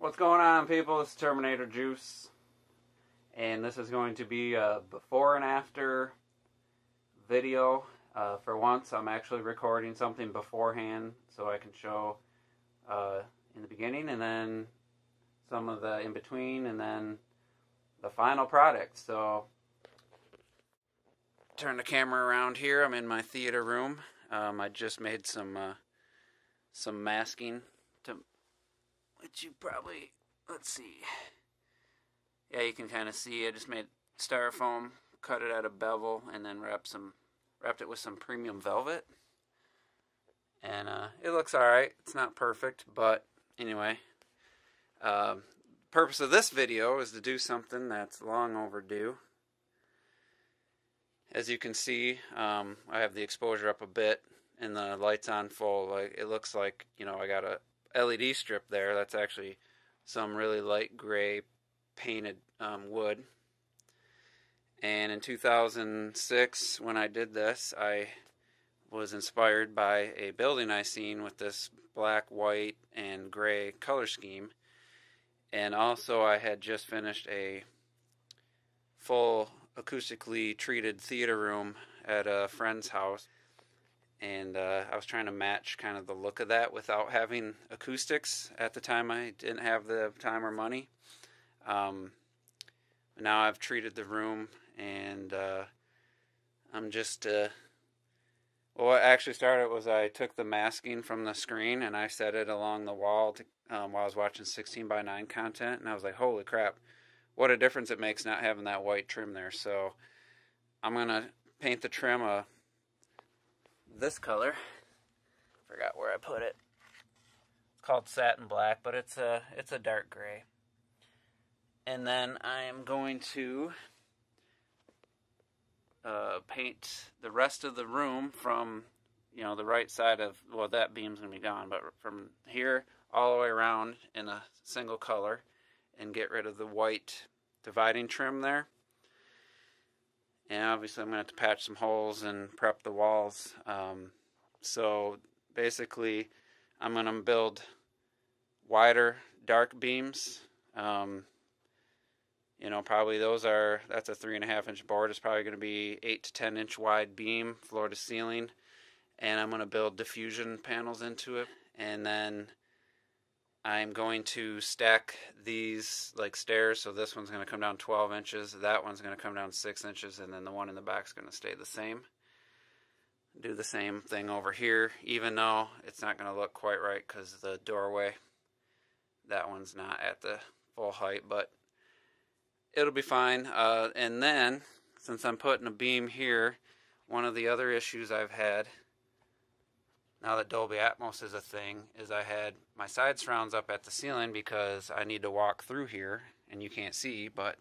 What's going on, people? It's Terminator Juice, and this is going to be a before and after video. Uh, for once, I'm actually recording something beforehand so I can show uh, in the beginning, and then some of the in between, and then the final product. So, turn the camera around here. I'm in my theater room. Um, I just made some uh, some masking which you probably let's see. Yeah, you can kind of see. I just made styrofoam, cut it out of bevel, and then wrapped some wrapped it with some premium velvet. And uh, it looks all right. It's not perfect, but anyway. Um, purpose of this video is to do something that's long overdue. As you can see, um, I have the exposure up a bit and the lights on full. Like it looks like you know I got a LED strip there. That's actually some really light gray painted um, wood. And in 2006, when I did this, I was inspired by a building I seen with this black, white, and gray color scheme. And also, I had just finished a full acoustically treated theater room at a friend's house and uh, I was trying to match kind of the look of that without having acoustics. At the time, I didn't have the time or money. Um, now I've treated the room, and uh, I'm just. Uh, well, what actually started was I took the masking from the screen and I set it along the wall to, um, while I was watching 16 by 9 content, and I was like, "Holy crap! What a difference it makes not having that white trim there." So I'm gonna paint the trim a this color. Forgot where I put it. It's called satin black, but it's a it's a dark gray. And then I am going to uh, paint the rest of the room from you know the right side of well that beam's gonna be gone, but from here all the way around in a single color, and get rid of the white dividing trim there. And obviously, I'm going to have to patch some holes and prep the walls. Um, so basically, I'm going to build wider dark beams. Um, you know, probably those are, that's a three and a half inch board. It's probably going to be eight to 10 inch wide beam, floor to ceiling. And I'm going to build diffusion panels into it. And then I'm going to stack these like stairs. So this one's going to come down 12 inches. That one's going to come down 6 inches. And then the one in the back is going to stay the same. Do the same thing over here, even though it's not going to look quite right because the doorway, that one's not at the full height, but it'll be fine. Uh, and then, since I'm putting a beam here, one of the other issues I've had now that Dolby Atmos is a thing, is I had my side surrounds up at the ceiling because I need to walk through here and you can't see, but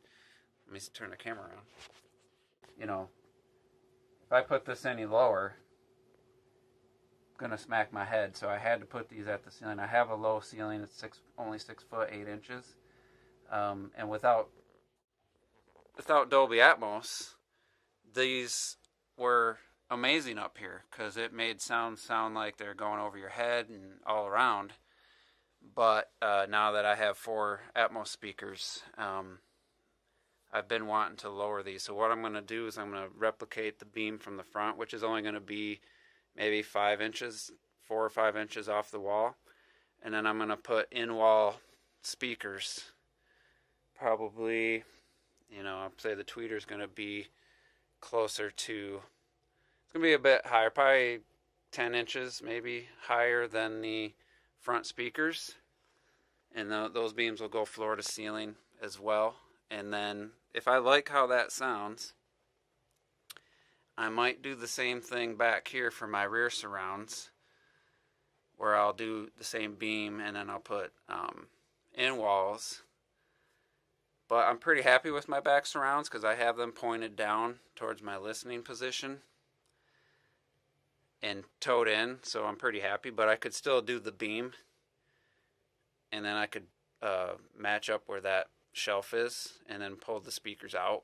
let me turn the camera on. You know, if I put this any lower, I'm gonna smack my head. So I had to put these at the ceiling. I have a low ceiling; it's six, only six foot eight inches, um, and without without Dolby Atmos, these were amazing up here because it made sounds sound like they're going over your head and all around. But uh, now that I have four Atmos speakers, um, I've been wanting to lower these. So what I'm going to do is I'm going to replicate the beam from the front, which is only going to be maybe five inches, four or five inches off the wall, and then I'm going to put in-wall speakers. Probably, you know, I'd say the tweeter is going to be closer to it's going to be a bit higher, probably 10 inches maybe higher than the front speakers. And the, those beams will go floor to ceiling as well. And then if I like how that sounds, I might do the same thing back here for my rear surrounds where I'll do the same beam and then I'll put um, in walls. But I'm pretty happy with my back surrounds because I have them pointed down towards my listening position and toed in, so I'm pretty happy. But I could still do the beam, and then I could uh, match up where that shelf is, and then pull the speakers out,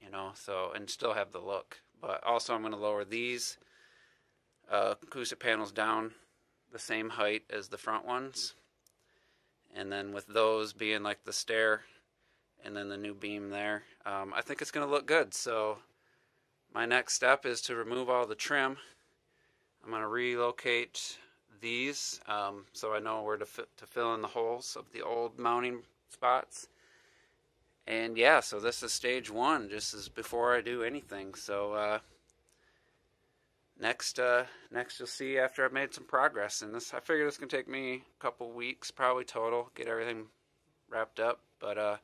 you know. So and still have the look. But also, I'm going to lower these uh, acoustic panels down the same height as the front ones, and then with those being like the stair and then the new beam there, um, I think it's going to look good. So my next step is to remove all the trim. I'm going to relocate these um, so I know where to, to fill in the holes of the old mounting spots. And yeah, so this is stage one, just as before I do anything. So uh, next, uh, next you'll see after I've made some progress in this. I figure this can take me a couple weeks, probably total, get everything wrapped up. But uh,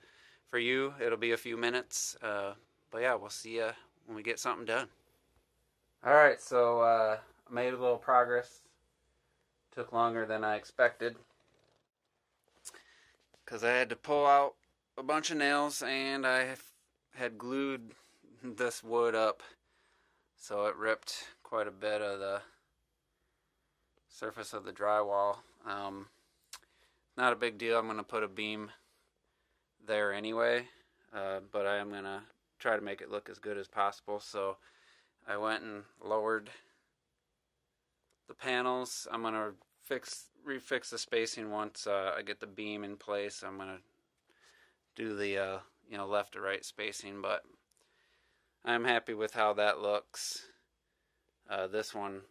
for you, it'll be a few minutes. Uh, but yeah, we'll see you when we get something done. All right, so uh, made a little progress. Took longer than I expected because I had to pull out a bunch of nails and I had glued this wood up so it ripped quite a bit of the surface of the drywall. Um, not a big deal. I'm going to put a beam there anyway, uh, but I am going to try to make it look as good as possible. So I went and lowered the panels. I'm to fix refix the spacing once uh, I get the beam in place. I'm to do the uh, you know left to right spacing, but I'm happy with how that looks. Uh, this one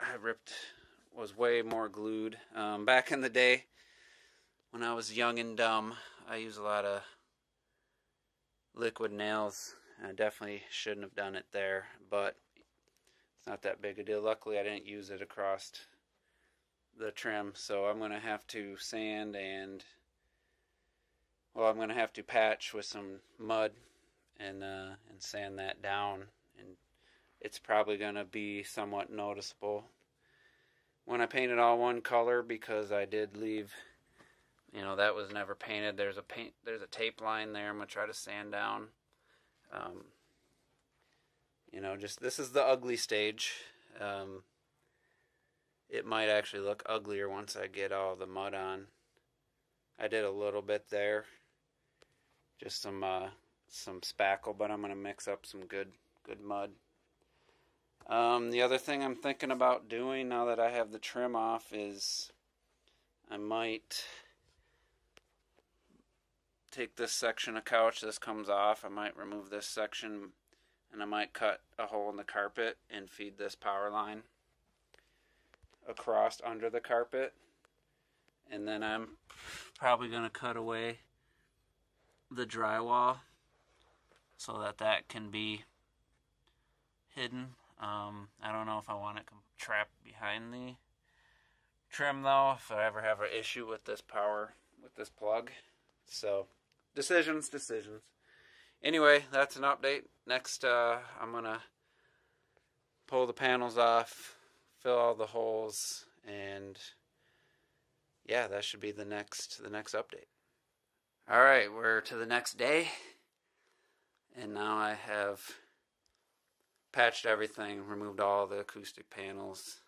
I ripped was way more glued. Um, back in the day, when I was young and dumb, I used a lot of liquid nails. I definitely shouldn't have done it there, but not that big a deal. Luckily, I didn't use it across the trim, so I'm going to have to sand and well, I'm going to have to patch with some mud and uh, and sand that down, and it's probably going to be somewhat noticeable when I paint it all one color because I did leave. You know that was never painted. There's a paint. There's a tape line there. I'm gonna try to sand down. Um, you know, just this is the ugly stage. Um, it might actually look uglier once I get all the mud on. I did a little bit there, just some uh, some spackle, but I'm gonna mix up some good good mud. Um, the other thing I'm thinking about doing now that I have the trim off is I might take this section of couch. This comes off. I might remove this section and I might cut a hole in the carpet and feed this power line across under the carpet. And then I'm probably going to cut away the drywall so that that can be hidden. Um, I don't know if I want it trapped behind the trim though, if I ever have an issue with this power, with this plug. So, decisions, decisions. Anyway, that's an update. Next, uh, I'm to pull the panels off, fill all the holes, and yeah, that should be the next the next update. All right, we're to the next day, and now I have patched everything, removed all the acoustic panels.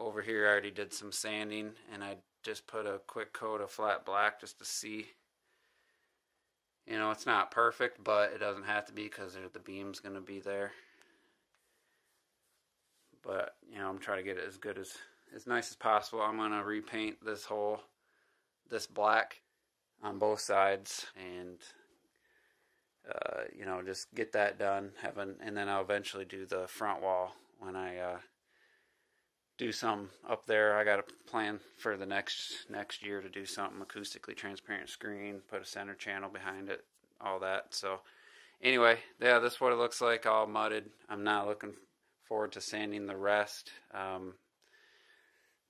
Over here, I already did some sanding, and I just put a quick coat of flat black just to see. You know, it's not perfect, but it doesn't have to be because the beam's going to be there but you know I'm trying to get it as good as as nice as possible. I'm gonna repaint this whole this black on both sides and uh, you know just get that done. Have an, and then I'll eventually do the front wall when I uh, do some up there. I got a plan for the next next year to do something acoustically transparent screen, put a center channel behind it, all that. So anyway, yeah, this is what it looks like, all mudded. I'm not looking forward to sanding the rest um,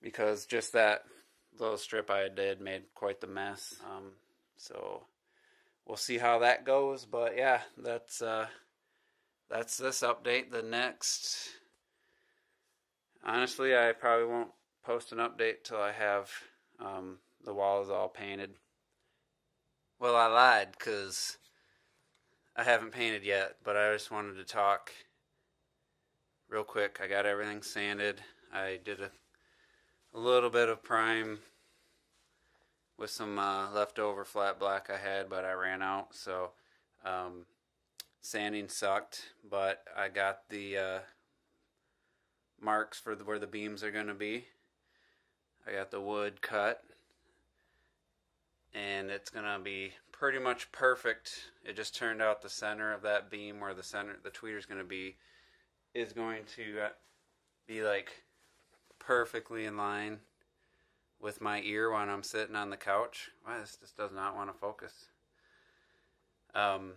because just that little strip I did made quite the mess. Um, so we'll see how that goes. But yeah, that's uh, that's this update. The next, honestly, I probably won't post an update till I have um, the walls all painted. Well, I lied because I haven't painted yet, but I just wanted to talk real quick. I got everything sanded. I did a, a little bit of prime with some uh, leftover flat black I had, but I ran out. So um, sanding sucked, but I got the uh, marks for the, where the beams are going to be. I got the wood cut, and it's gonna be pretty much perfect. It just turned out the center of that beam where the center the tweeter is gonna be is going to uh, be like perfectly in line with my ear when I'm sitting on the couch. Why this just does not want to focus. Um,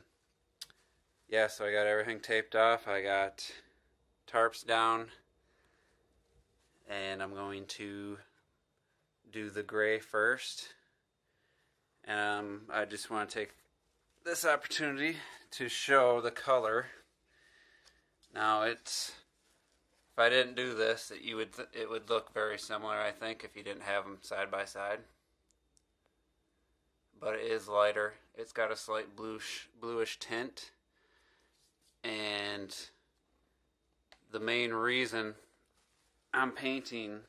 yeah, so I got everything taped off. I got tarps down, and I'm going to do the gray first. Um, I just want to take this opportunity to show the color. Now it's if I didn't do this, it, you would it would look very similar. I think if you didn't have them side by side, but it is lighter. It's got a slight bluish bluish tint, and the main reason I'm painting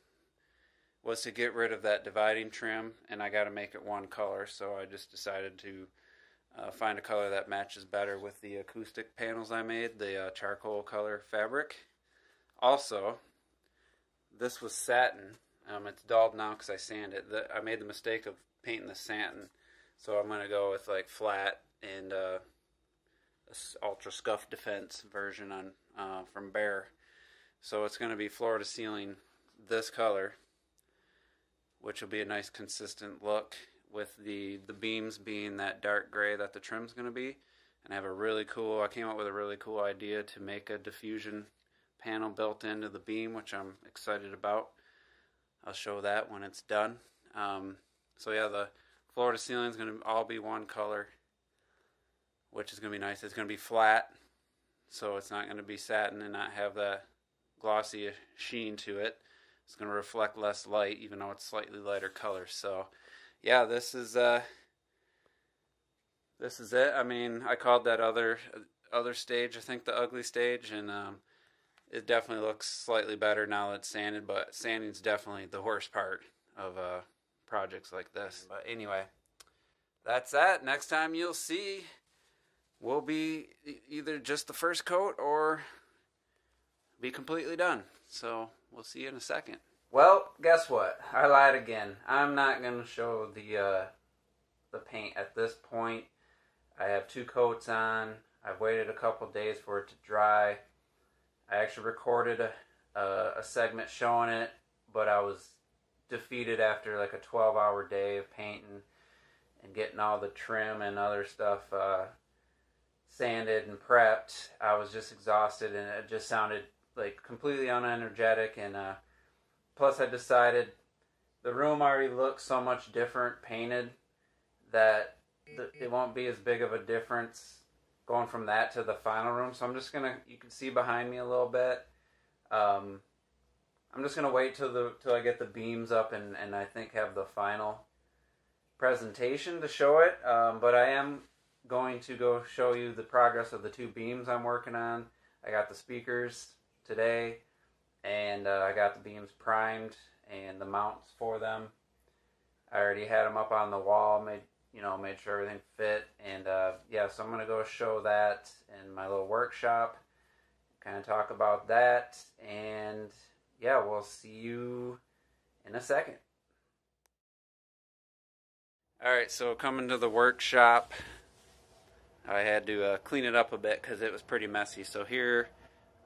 was to get rid of that dividing trim, and I got to make it one color. So I just decided to uh, find a color that matches better with the acoustic panels I made, the uh, charcoal color fabric. Also, this was satin. Um, it's dulled now because I sand it. The, I made the mistake of painting the satin, so I'm going to go with like flat and uh, ultra scuff defense version on uh, from Behr. So it's going to be floor to ceiling this color which will be a nice consistent look with the the beams being that dark gray that the trim's going to be. And I have a really cool I came up with a really cool idea to make a diffusion panel built into the beam which I'm excited about. I'll show that when it's done. Um, so yeah the floor to ceiling is going to all be one color which is going to be nice. It's going to be flat so it's not going to be satin and not have that glossy sheen to it it's going to reflect less light, even though it's slightly lighter color. So, yeah, this is uh, this is it. I mean, I called that other other stage, I think, the ugly stage, and um, it definitely looks slightly better now that it's sanded. But sanding's definitely the worst part of uh, projects like this. But anyway, that's that. Next time you'll see, will be either just the first coat or be completely done. So we'll see you in a second. Well, guess what? I lied again. I'm not to show the uh, the paint at this point. I have two coats on. I've waited a couple days for it to dry. I actually recorded a, a, a segment showing it, but I was defeated after like a 12 hour day of painting and getting all the trim and other stuff uh, sanded and prepped. I was just exhausted and it just sounded like completely unenergetic and uh, plus I decided the room already looks so much different painted that it won't be as big of a difference going from that to the final room. So I'm just gonna you can see behind me a little bit. Um, I'm just gonna wait till the till I get the beams up and and I think have the final presentation to show it. Um, but I am going to go show you the progress of the two beams I'm working on. I got the speakers today, and uh, I got the beams primed and the mounts for them. I already had them up on the wall, made you know, made sure everything fit, and uh, yeah, so I'm gonna go show that in my little workshop, kind of talk about that, and yeah, we'll see you in a second. All right, so coming to the workshop, I had to uh, clean it up a bit because it was pretty messy. So here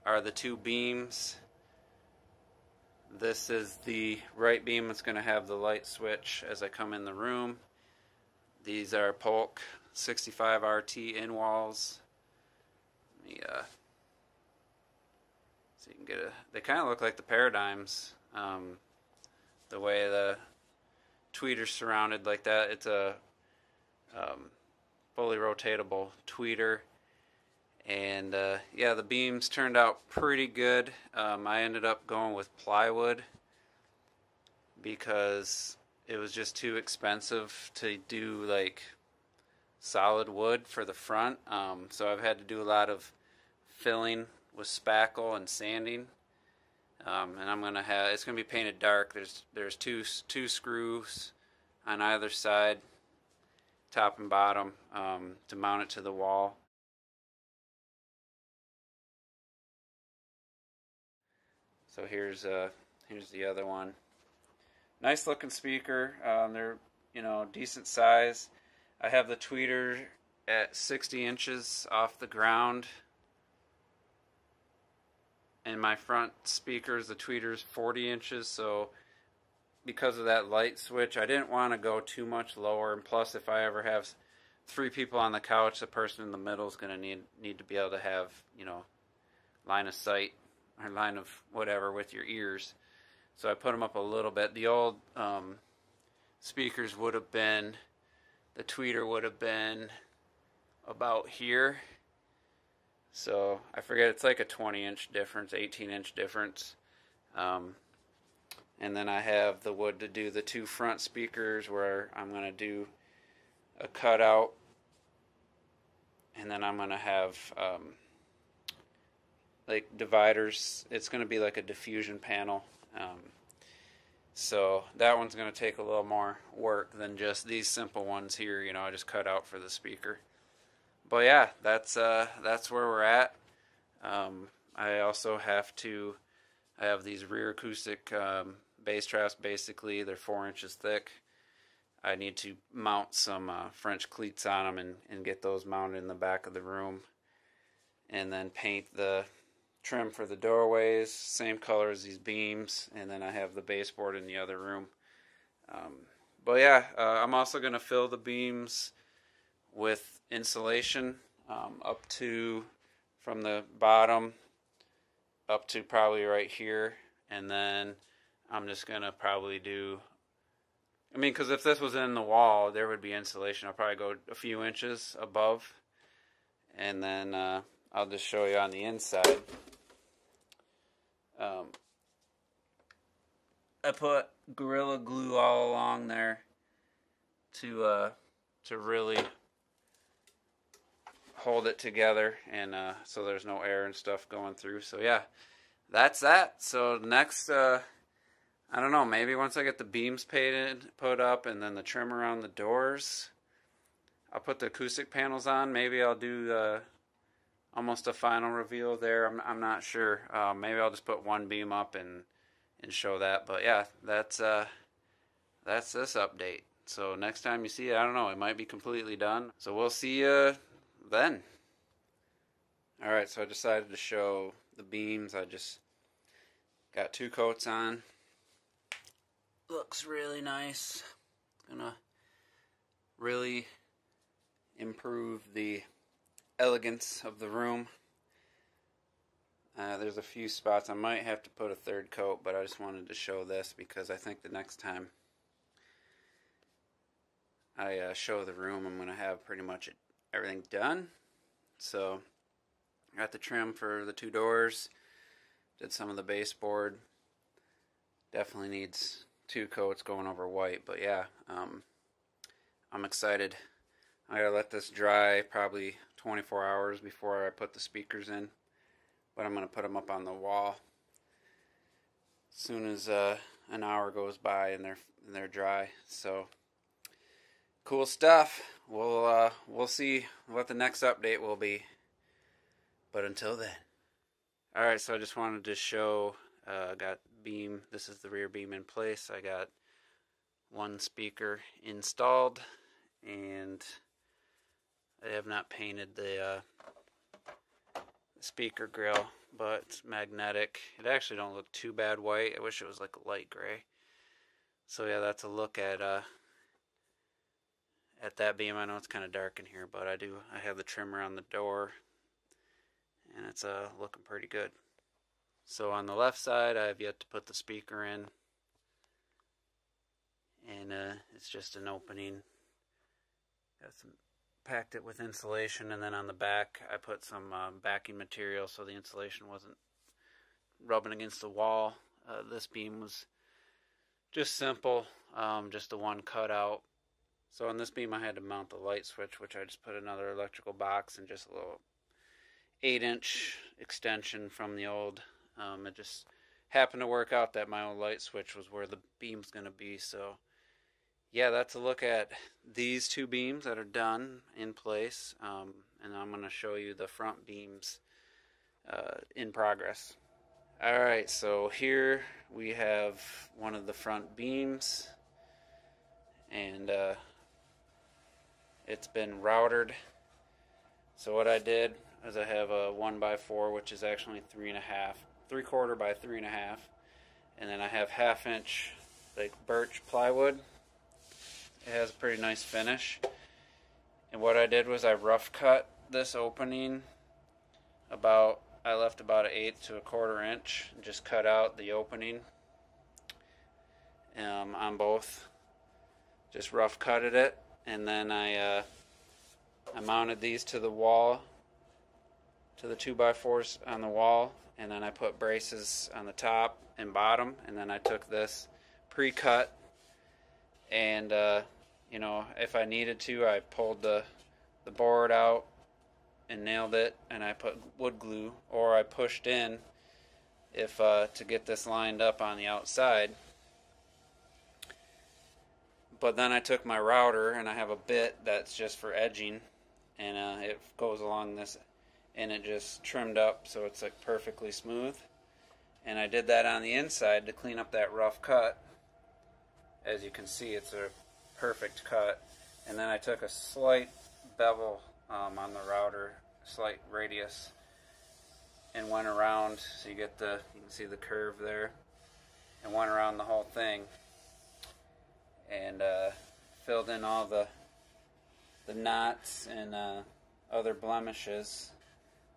are the two beams. This is the right beam that's going to have the light switch as I come in the room. These are Polk 65 RT in walls. Me, uh, so you can get a. They kind of look like the paradigms. Um, the way the tweeter's surrounded like that. It's a um, fully rotatable tweeter and uh, yeah, the beams turned out pretty good. Um, I ended up going with plywood because it was just too expensive to do like solid wood for the front. Um, so I've had to do a lot of filling with spackle and sanding. Um, and I'm gonna have it's gonna be painted dark. There's there's two two screws on either side, top and bottom, um, to mount it to the wall. So here's uh here's the other one. Nice looking speaker. Um, they're you know, decent size. I have the tweeter at 60 inches off the ground. And my front speakers, the tweeter's 40 inches, so because of that light switch, I didn't want to go too much lower. And plus, if I ever have three people on the couch, the person in the middle is going to need need to be able to have you know line of sight or line of whatever with your ears. So I put them up a little bit. The old um, speakers would have been, the tweeter would have been about here. So I forget, it's like a 20 inch difference, 18 inch difference. Um, and then I have the wood to do the two front speakers where I'm going to do a cutout. And then I'm going to have um, like dividers. It's going to be like a diffusion panel. Um, so that one's going to take a little more work than just these simple ones here. You know, I just cut out for the speaker. But yeah, that's uh, that's where we're at. Um, I also have to. I have these rear acoustic um, bass traps. Basically, they're four inches thick. I need to mount some uh, French cleats on them and, and get those mounted in the back of the room, and then paint the trim for the doorways, same color as these beams, and then I have the baseboard in the other room. Um, but yeah, uh, I'm also going to fill the beams with insulation um, up to from the bottom up to probably right here, and then I'm just going to probably do. I mean, because if this was in the wall, there would be insulation. I'll probably go a few inches above, and then uh, I'll just show you on the inside. Um, I put Gorilla Glue all along there to uh, to really hold it together and uh, so there's no air and stuff going through. So yeah, that's that. So next, uh, I don't know, maybe once I get the beams painted, put up, and then the trim around the doors, I'll put the acoustic panels on. Maybe I'll do almost a final reveal there. I'm I'm not sure. Uh, maybe I'll just put one beam up and and show that. But yeah, that's uh, that's this update. So next time you see it, I don't know, it might be completely done. So we'll see you then. All right, so I decided to show the beams. I just got two coats on. Looks really nice. Gonna really improve the elegance of the room. Uh, there's a few spots I might have to put a third coat, but I just wanted to show this because I think the next time I uh, show the room, I'm going to have pretty much everything done. So, got the trim for the two doors, did some of the baseboard. Definitely needs two coats going over white, but yeah, um, I'm excited. I gotta let this dry probably 24 hours before I put the speakers in. But I'm going to put them up on the wall as soon as uh, an hour goes by and they're and they're dry. So cool stuff. We'll uh, we'll see what the next update will be. But until then, all right. So I just wanted to show. Uh, I got beam. This is the rear beam in place. I got one speaker installed and I have not painted the uh, speaker grill, but it's magnetic. It actually don't look too bad white. I wish it was like a light gray. So yeah, that's a look at uh, at that beam. I know it's kind of dark in here, but I do. I have the trim around the door, and it's uh, looking pretty good. So on the left side, I have yet to put the speaker in, and uh, it's just an opening. Got some packed it with insulation, and then on the back I put some um, backing material so the insulation wasn't rubbing against the wall. Uh, this beam was just simple, um, just the one cutout. So on this beam I had to mount the light switch, which I just put another electrical box and just a little 8-inch extension from the old. Um, it just happened to work out that my old light switch was where the beam's going to be, so yeah, that's a look at these two beams that are done in place. Um, and I'm going to show you the front beams uh, in progress. All right, so here we have one of the front beams. and uh, it's been routed. So what I did is I have a one by four, which is actually three and a half, three quarter by three and a half, and then I have half inch like birch plywood. It has a pretty nice finish. And what I did was I rough cut this opening about I left about an eighth to a quarter inch just cut out the opening um, on both just rough cutted it and then I uh, I mounted these to the wall to the 2x4s on the wall and then I put braces on the top and bottom and then I took this pre-cut and uh, you know if I needed to I pulled the the board out and nailed it and I put wood glue or I pushed in if uh, to get this lined up on the outside. But then I took my router and I have a bit that's just for edging and uh, it goes along this and it just trimmed up so it's like perfectly smooth. And I did that on the inside to clean up that rough cut. As you can see it's a perfect cut and then I took a slight bevel um, on the router slight radius and went around so you get the you can see the curve there and went around the whole thing and uh, filled in all the the knots and uh, other blemishes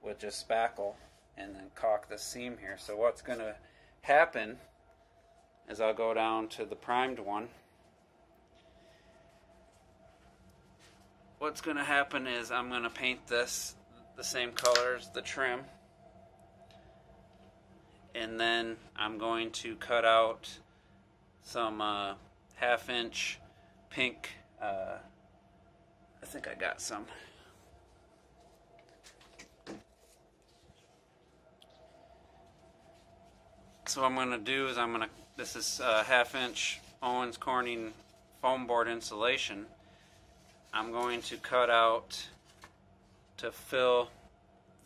with just spackle and then caulk the seam here. So what's going to happen is I'll go down to the primed one. What's going to happen is I'm going to paint this the same color as the trim and then I'm going to cut out some uh, half inch pink. Uh, I think I got some. So what I'm going to do is I'm going to, this is uh, half inch Owens Corning foam board insulation. I'm going to cut out to fill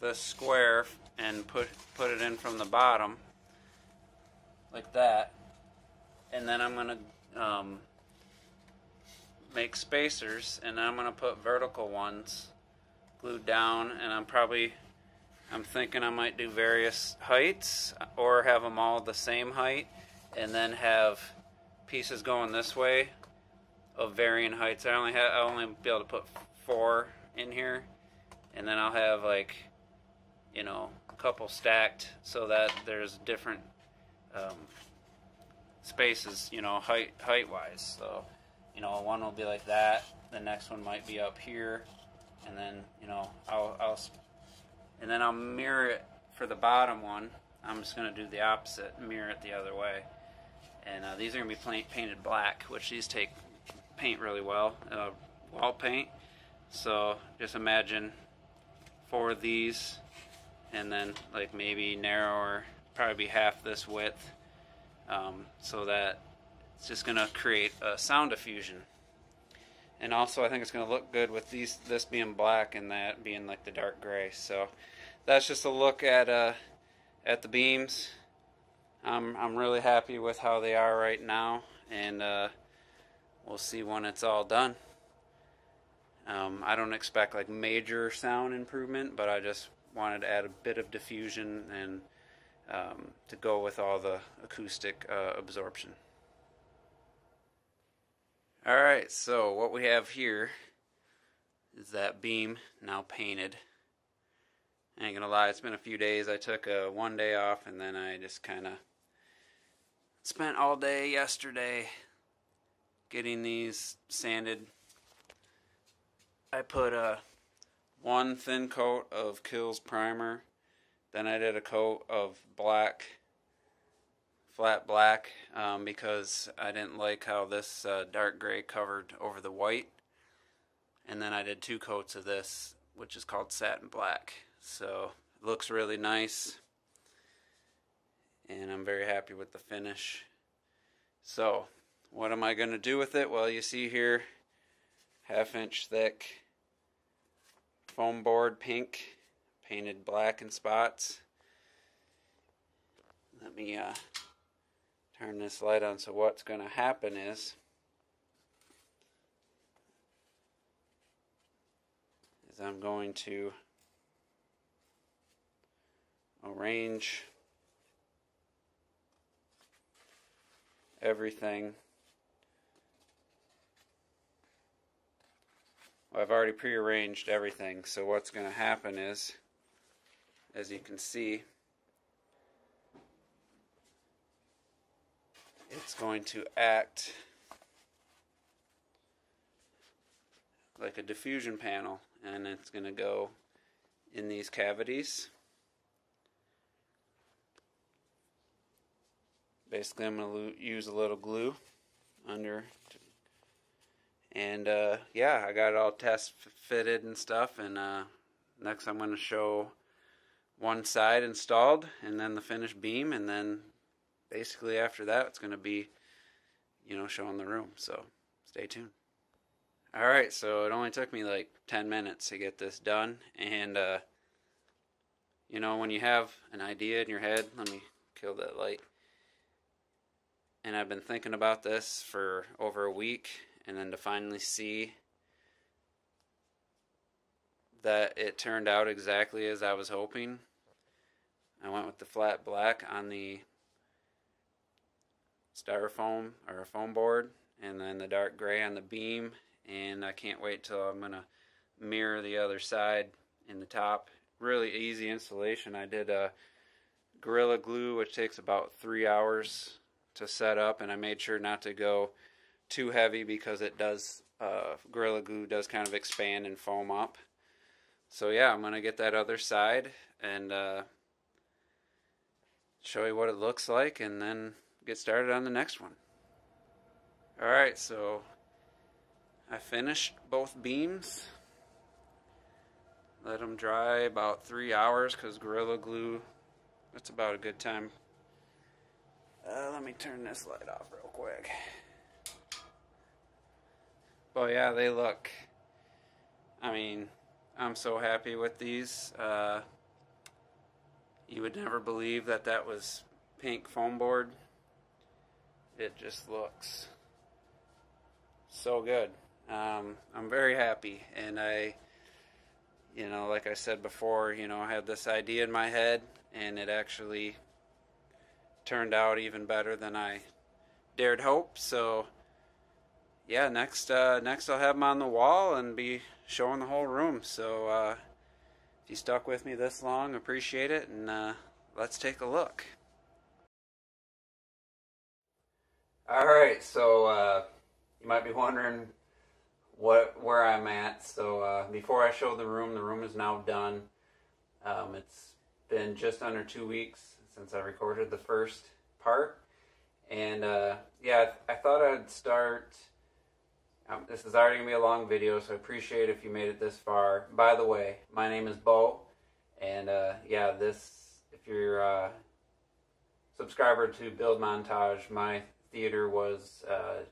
the square and put put it in from the bottom like that. And then I'm going to um, make spacers, and I'm going to put vertical ones glued down, and I'm probably I'm thinking I might do various heights or have them all the same height, and then have pieces going this way of varying heights. I only have I only be able to put four in here, and then I'll have like you know a couple stacked so that there's different um, spaces, you know, height height wise. So, you know, one will be like that. The next one might be up here, and then you know, I'll I'll and then I'll mirror it for the bottom one. I'm just gonna do the opposite, mirror it the other way. And uh, these are gonna be painted black, which these take paint really well, uh, wall paint. So just imagine four of these, and then like maybe narrower, probably half this width um, so that it's just going to create a sound diffusion. And also, I think it's going to look good with these this being black and that being like the dark gray. So that's just a look at uh, at the beams. I'm I'm really happy with how they are right now, and uh, we'll see when it's all done. Um, I don't expect like major sound improvement, but I just wanted to add a bit of diffusion and um, to go with all the acoustic uh, absorption. All right, so what we have here is that beam now painted. I ain't gonna lie, it's been a few days. I took a one day off and then I just kind of spent all day yesterday getting these sanded. I put a one thin coat of Kilz primer then I did a coat of black, flat black, um, because I didn't like how this uh, dark gray covered over the white. And then I did two coats of this, which is called satin black. So it looks really nice. And I'm very happy with the finish. So, what am I going to do with it? Well, you see here, half inch thick foam board pink, painted black in spots. Let me uh, turn this light on. So what's going to happen is is I'm going to arrange everything I've already prearranged everything, so what's going to happen is, as you can see, it's going to act like a diffusion panel and it's going to go in these cavities. Basically, I'm going to use a little glue under. And uh, yeah, I got it all test fitted and stuff. And uh, next, I'm going to show one side installed and then the finished beam. And then basically, after that, it's going to be, you know, showing the room. So stay tuned. All right, so it only took me like 10 minutes to get this done. And, uh, you know, when you have an idea in your head, let me kill that light and I've been thinking about this for over a week, and then to finally see that it turned out exactly as I was hoping. I went with the flat black on the styrofoam or foam board, and then the dark gray on the beam, and I can't wait till I'm gonna mirror the other side in the top. Really easy installation. I did a Gorilla Glue, which takes about three hours to set up, and I made sure not to go too heavy because it does uh, Gorilla Glue does kind of expand and foam up. So yeah, I'm gonna get that other side and uh, show you what it looks like, and then get started on the next one. All right, so I finished both beams. Let them dry about three hours because Gorilla Glue, that's about a good time uh, let me turn this light off real quick. But yeah, they look. I mean, I'm so happy with these. Uh, you would never believe that that was pink foam board. It just looks so good. Um, I'm very happy, and I, you know, like I said before, you know, I had this idea in my head, and it actually turned out even better than I dared hope. So yeah, next uh, next I'll have them on the wall and be showing the whole room. So uh, if you stuck with me this long, appreciate it, and uh, let's take a look. All right, so uh, you might be wondering what where I'm at. So uh, before I show the room, the room is now done. Um, it's been just under two weeks since I recorded the first part. And uh, yeah, I, thought I'd start. Um, this is already gonna be a long video, so I appreciate if you made it this far. By the way, my name is Bo, and uh, yeah, this if you're a subscriber to Build Montage, my theater was uh,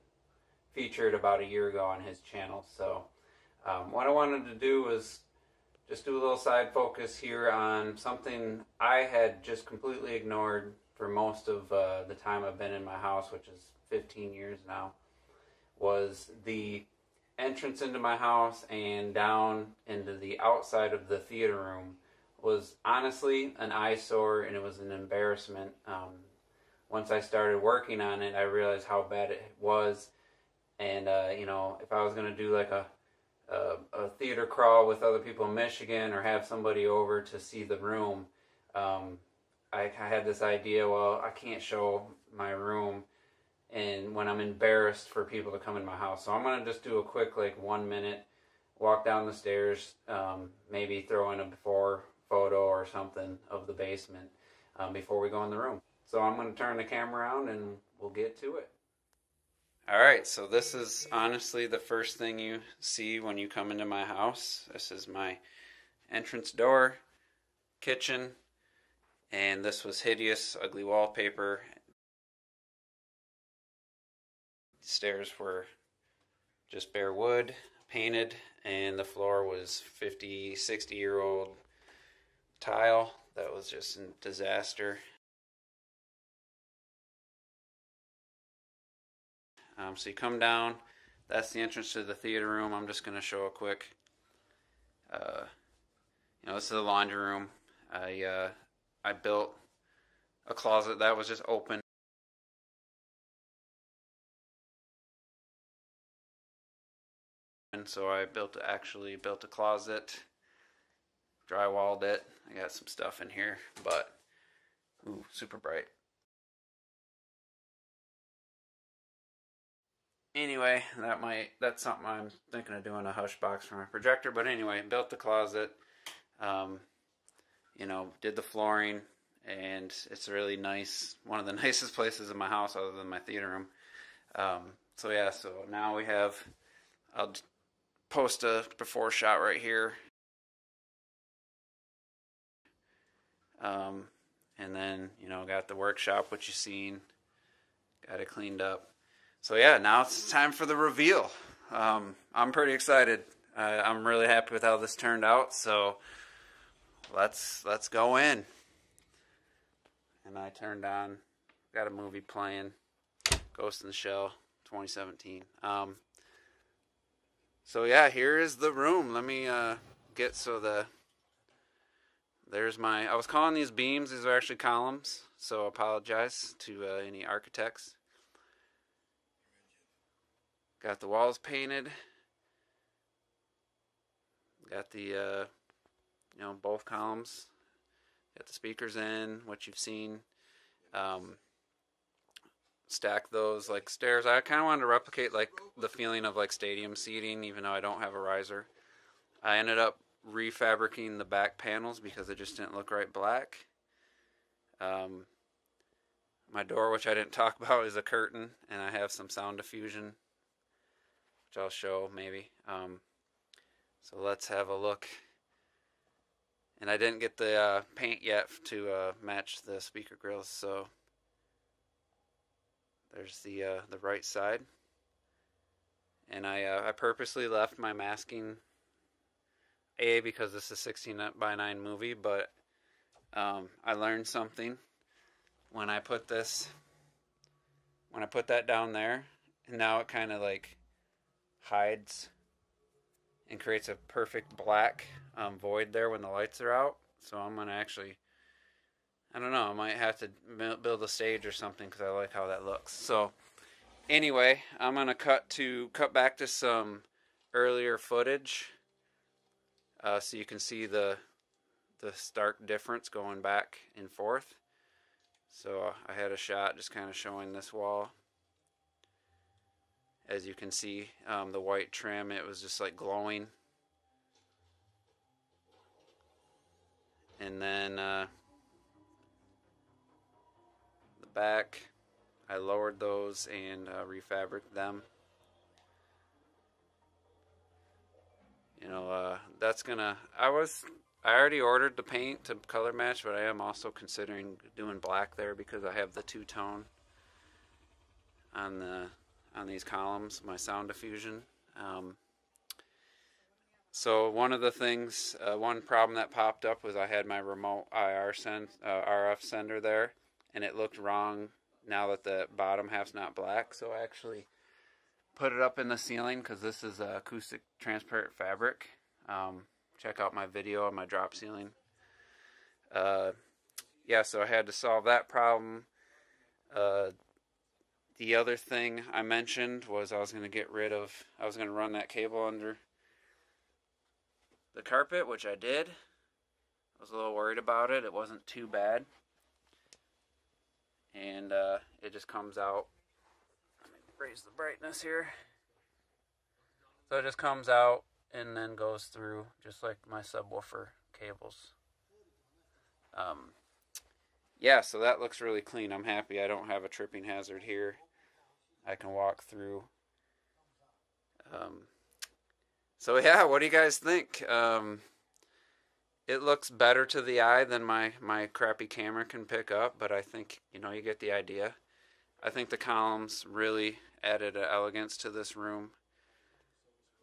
featured about a year ago on his channel. So um, what I wanted to do was just do a little side focus here on something I had just completely ignored for most of uh, the time I've been in my house, which is 15 years now, was the entrance into my house and down into the outside of the theater room was honestly an eyesore and it was an embarrassment. Um, once I started working on it, I realized how bad it was. And, uh, you know, if I was going to do like a a, a, theater crawl with other people in Michigan or have somebody over to see the room, um, I, I had this idea. Well, I can't show my room, and when I'm embarrassed for people to come in my house, so I'm gonna just do a quick like one minute walk down the stairs, um, maybe throw in a before photo or something of the basement um, before we go in the room. So I'm gonna turn the camera around and we'll get to it. All right, so this is honestly the first thing you see when you come into my house. This is my entrance door, kitchen, and this was hideous, ugly wallpaper. Stairs were just bare wood, painted, and the floor was 50, 60 year old tile. That was just a disaster. Um, so you come down, that's the entrance to the theater room. I'm just going to show a quick Uh, you know, this is the laundry room. I uh, I built a closet that was just open. So I built actually built a closet, drywalled it. I got some stuff in here, but ooh, super bright. Anyway, that might that's something I'm thinking of doing a hush box for my projector. But anyway, built the closet. Um, you know, did the flooring, and it's really nice, one of the nicest places in my house other than my theater room. Um, so yeah, so now we have, I'll post a before shot right here. Um, and then, you know, got the workshop, which you've seen, got it cleaned up. So yeah, now it's time for the reveal. Um, I'm pretty excited. Uh, I'm really happy with how this turned out. So let's let's go in. And I turned on, got a movie playing, Ghost in the Shell, 2017. Um, so yeah, here is the room. Let me uh, get so the there's my. I was calling these beams. These are actually columns. So apologize to uh, any architects. Got the walls painted. Got the uh, you know, both columns. Got the speakers in, what you've seen. Um, stack those like stairs. I kind of wanted to replicate like the feeling of like stadium seating, even though I don't have a riser. I ended up refabricating the back panels because it just didn't look right black. Um, my door, which I didn't talk about, is a curtain, and I have some sound diffusion, which I'll show maybe. Um, so let's have a look and I didn't get the uh, paint yet to uh, match the speaker grills, so there's the uh, the right side. And I uh, I purposely left my masking a because this is a 16 by 9 movie, but um, I learned something when I put this when I put that down there, and now it kind of like hides and creates a perfect black um, void there when the lights are out. So I'm gonna actually, I don't know, I might have to build a stage or something because I like how that looks. So anyway, I'm gonna cut to cut back to some earlier footage, uh, so you can see the the stark difference going back and forth. So I had a shot just kind of showing this wall as you can see um, the white trim it was just like glowing and then uh, back. I lowered those and uh, refabricated them. You know uh, that's gonna I was I already ordered the paint to color match but I am also considering doing black there because I have the two-tone on the on these columns, my sound diffusion. Um, so one of the things, uh, one problem that popped up was I had my remote IR send, uh, RF sender there, and it looked wrong now that the bottom half's not black. So I actually put it up in the ceiling because this is acoustic transparent fabric. Um, check out my video on my drop ceiling. Uh, yeah, so I had to solve that problem. Uh, the other thing I mentioned was I was going to get rid of, I was going to run that cable under the carpet, which I did. I was a little worried about it. It wasn't too bad. And uh, it just comes out. Let me raise the brightness here. So it just comes out and then goes through just like my subwoofer cables. Um, yeah, so that looks really clean. I'm happy I don't have a tripping hazard here. I can walk through. Um, so yeah, what do you guys think? Um, it looks better to the eye than my my crappy camera can pick up, but I think you know you get the idea. I think the columns really added an elegance to this room.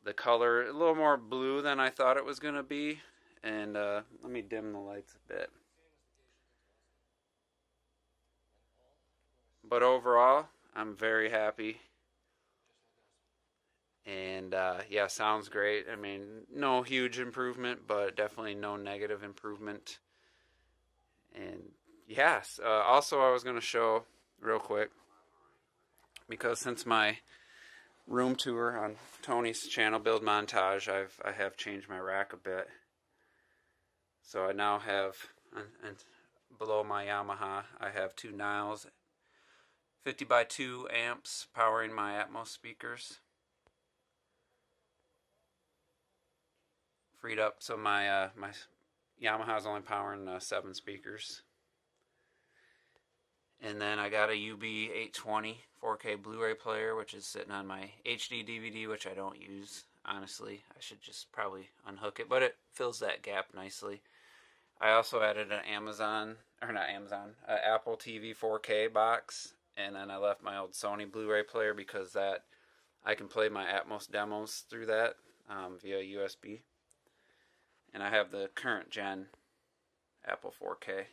The color a little more blue than I thought it was gonna be, and uh, let me dim the lights a bit. But overall, I'm very happy. And uh, yeah, sounds great. I mean, no huge improvement, but definitely no negative improvement. And yes, uh, also I was going to show real quick because since my room tour on Tony's channel, Build Montage, I've I have changed my rack a bit. So I now have, and, and below my Yamaha, I have two Niles 50 by 2 amps powering my Atmos speakers. Freed up, so my uh, my Yamaha's only powering uh, seven speakers. And then I got a UB820 4K Blu-ray player, which is sitting on my HD DVD, which I don't use. Honestly, I should just probably unhook it, but it fills that gap nicely. I also added an Amazon, or not Amazon, Apple TV 4K box, and then I left my old Sony Blu-ray player because that I can play my Atmos demos through that um, via USB. And I have the current gen Apple 4K,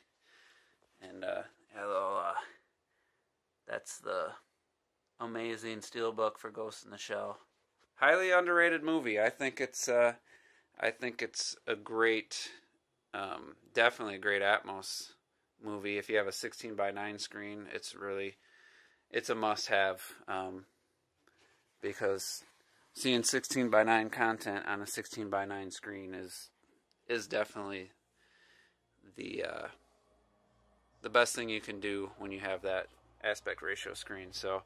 and uh, uh, that's the amazing steelbook for Ghost in the Shell. Highly underrated movie. I think it's uh, I think it's a great, um, definitely a great Atmos movie. If you have a 16 by 9 screen, it's really it's a must-have um, because seeing 16 by 9 content on a 16 by 9 screen is is definitely the uh, the best thing you can do when you have that aspect ratio screen. So,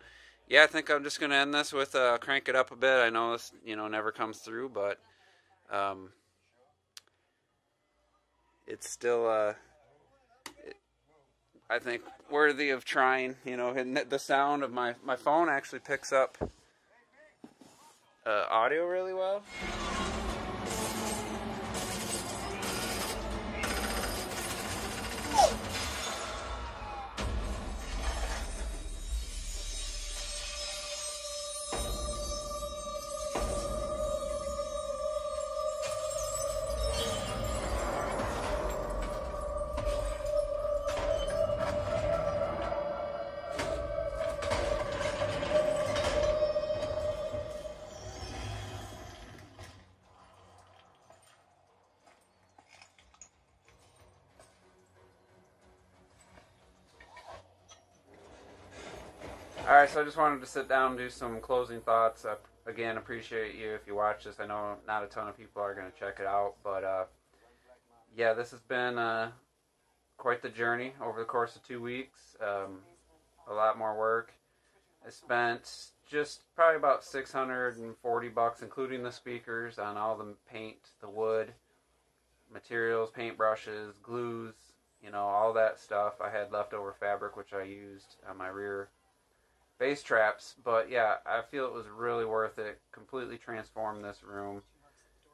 yeah, I think I'm just going to end this with uh, crank it up a bit. I know this, you know, never comes through, but um, it's still, uh, it, I think, worthy of trying. You know, and the sound of my my phone actually picks up uh, audio really well. All right, so I just wanted to sit down and do some closing thoughts. I, again, appreciate you if you watch this. I know not a ton of people are going to check it out, but uh, yeah, this has been uh, quite the journey over the course of two weeks. Um, a lot more work. I spent just probably about 640 bucks, including the speakers, on all the paint, the wood, materials, paint brushes, glues, you know, all that stuff. I had leftover fabric, which I used on my rear bass traps. But yeah, I feel it was really worth it. Completely transformed this room.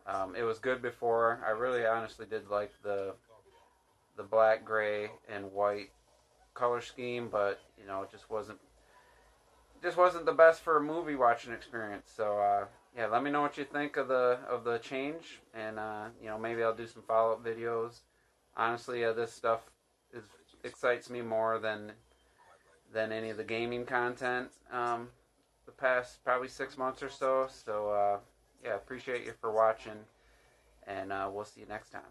Um, it was good before. I really honestly did like the the black, gray, and white color scheme, but you know, it just wasn't just wasn't the best for a movie watching experience. So uh, yeah, let me know what you think of the of the change, and uh, you know maybe I'll do some follow up videos. Honestly, uh, this stuff is excites me more than than any of the gaming content um, the past probably six months or so. So, uh, yeah, appreciate you for watching, and uh, we'll see you next time.